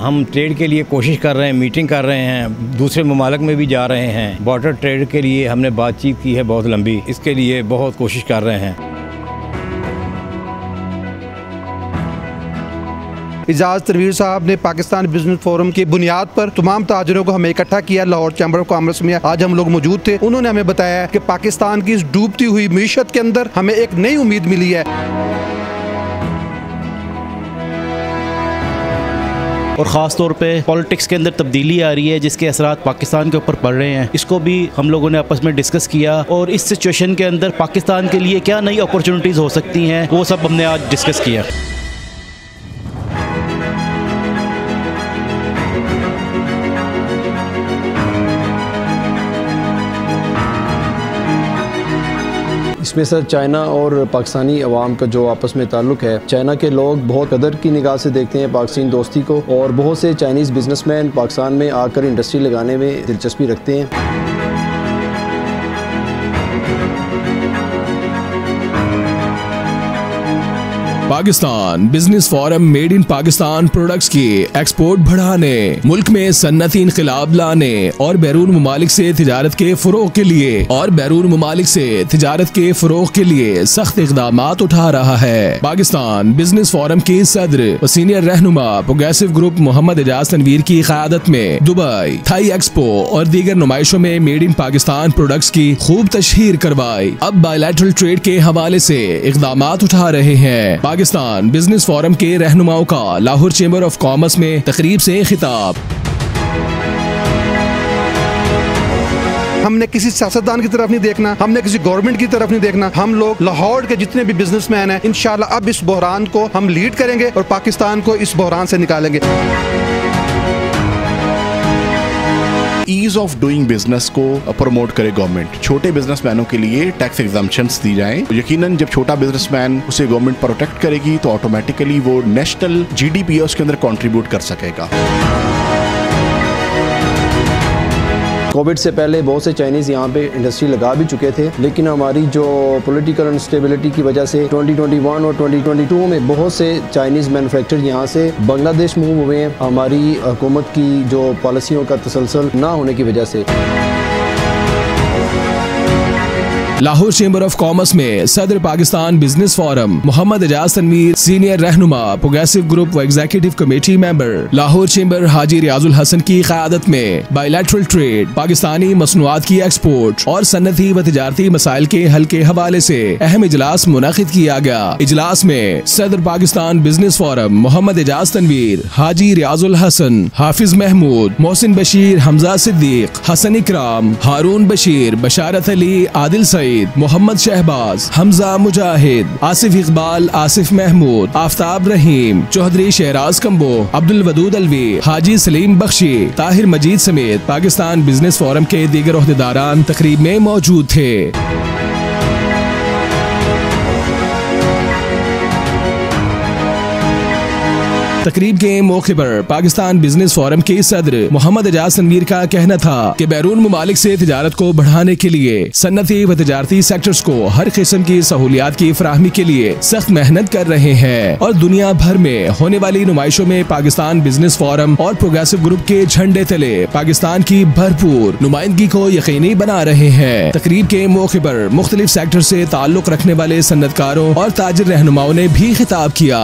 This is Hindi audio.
हम ट्रेड के लिए कोशिश कर रहे हैं मीटिंग कर रहे हैं, दूसरे ममालक में भी जा रहे हैं। बॉर्डर ट्रेड के लिए हमने बातचीत की है बहुत लंबी। इसके लिए बहुत कोशिश कर रहे हैं। एजाज तरवीर साहब ने पाकिस्तान बिज़नेस फोरम की बुनियाद पर तमाम ताजरों को हमें इकट्ठा किया। लाहौर चैम्बर ऑफ़ कॉमर्स में आज हम लोग मौजूद थे। उन्होंने हमें बताया कि पाकिस्तान की इस डूबती हुई मीशत के अंदर हमें एक नई उम्मीद मिली है। और ख़ास तौर पे पॉलिटिक्स के अंदर तब्दीली आ रही है, जिसके असरा पाकिस्तान के ऊपर पड़ रहे हैं। इसको भी हम लोगों ने आपस में डिस्कस किया और इस सिचुएशन के अंदर पाकिस्तान के लिए क्या नई अपॉर्चुनिटीज़ हो सकती हैं, वो सब हमने आज डिस्कस किया। इसमें सर चाइना और पाकिस्तानी अवाम का जो आपस में ताल्लुक है, चाइना के लोग बहुत कदर की निगाह से देखते हैं पाकिस्तान दोस्ती को और बहुत से चाइनीज़ बिजनेसमैन पाकिस्तान में आकर इंडस्ट्री लगाने में दिलचस्पी रखते हैं। Pakistan. Business forum made in Pakistan products की एक्सपोर्ट बढ़ाने, मुल्क में सन्नती इनकलाब लाने और बैरून ममालिक से तिजारत के फरोग के लिए, और बैरून ममालिक से तिजारत के फरोग के लिए सख्त इकदाम उठा रहा है। पाकिस्तान बिज़नेस फोरम के सदर और सीनियर रहनुमा प्रोग्रेसिव ग्रुप मोहम्मद एजाज तनवीर की क्यादत में दुबई थाई एक्सपो और दीगर नुमाइशों में मेड इन पाकिस्तान प्रोडक्ट्स की खूब तशहर करवाई। अब बायलैटरल ट्रेड के हवाले से इकदाम उठा रहे हैं। पाकिस्तान बिज़नेस फोरम के रहनुमाओं का लाहौर चेंबर ऑफ़ कॉमर्स में तकरीब से खिताब। हमने किसी सियासतदान की तरफ़ नहीं देखना, हमने किसी गवर्नमेंट की तरफ़ नहीं देखना। हम लोग लाहौर के जितने भी बिजनेसमैन हैं, इंशाल्लाह अब इस बहरान को हम लीड करेंगे और पाकिस्तान को इस बहरान से निकालेंगे। ईज ऑफ़ डूइंग बिज़नेस को प्रमोट करे गवर्नमेंट छोटे बिजनेसमैनों के लिए टैक्स एग्जामेशन दी जाए। यकीनन जब छोटा बिजनेसमैन उसे गवर्नमेंट प्रोटेक्ट करेगी तो ऑटोमेटिकली वो नेशनल जीडीपी उसके अंदर कॉन्ट्रीब्यूट कर सकेगा। कोविड से पहले बहुत से चाइनीज़ यहाँ पे इंडस्ट्री लगा भी चुके थे, लेकिन हमारी जो पॉलिटिकल अनस्टेबिलिटी की वजह से 2021 और 2022 में बहुत से चाइनीज़ मैन्युफैक्चर यहाँ से बांग्लादेश मूव हुए हैं। हमारी हुकूमत की जो पॉलिसियों का तसलसल ना होने की वजह से। लाहौर चेंबर ऑफ़ कॉमर्स में सदर Pakistan business forum Mohammad Ejaz Tanveer senior रहनुमा प्रोग्रेसिव ग्रुप व executive committee member Lahore chamber Haji Riazul Hasan की क्यादत में बायलैटरल ट्रेड पाकिस्तानी मसनुआत की एक्सपोर्ट और सन्नती व तजारती मसाइल के हल के हवाले ऐसी अहम इजलास मुनद किया गया। इजलास में सदर पाकिस्तान बिज़नेस फोरम मोहम्मद एजाज तनवीर, हाजी रियाजुल हसन, हाफिज महमूद, मोहसिन बशीर, हमजा सिद्दीक, हसन इकराम, हारून बशीर, बशारत अली, आदिल सईद मोहम्मद शहबाज, हमजा मुजाहिद, आसिफ इकबाल, आसिफ महमूद, आफ्ताब रहीम, चौधरी शहराज कम्बो अब्दुल वदूद अलवी, हाजी सलीम बख्शी, ताहिर मजीद समेत पाकिस्तान बिज़नेस फोरम के दीगर अहदेदारान तकरीब में मौजूद थे। तकरीब के मौके पर पाकिस्तान बिज़नेस फोरम के सदर मोहम्मद एजाज तनवीर का कहना था कि बैरून ममालिक से तजारत को बढ़ाने के लिए सन्नती व तजारती सेक्टर्स को हर किस्म की सहूलियात की फराहमी के लिए सख्त मेहनत कर रहे हैं और दुनिया भर में होने वाली नुमाइशों में पाकिस्तान बिज़नेस फोरम और प्रोग्रेसिव ग्रुप के झंडे तले पाकिस्तान की भरपूर नुमाइंदगी को यकीनी बना रहे हैं। तकरीब के मौके पर मुख्तलिफ़ सेक्टर से ताल्लुक रखने वाले सन्नतकारों और ताजिर रहनुमाओं ने भी खिताब किया।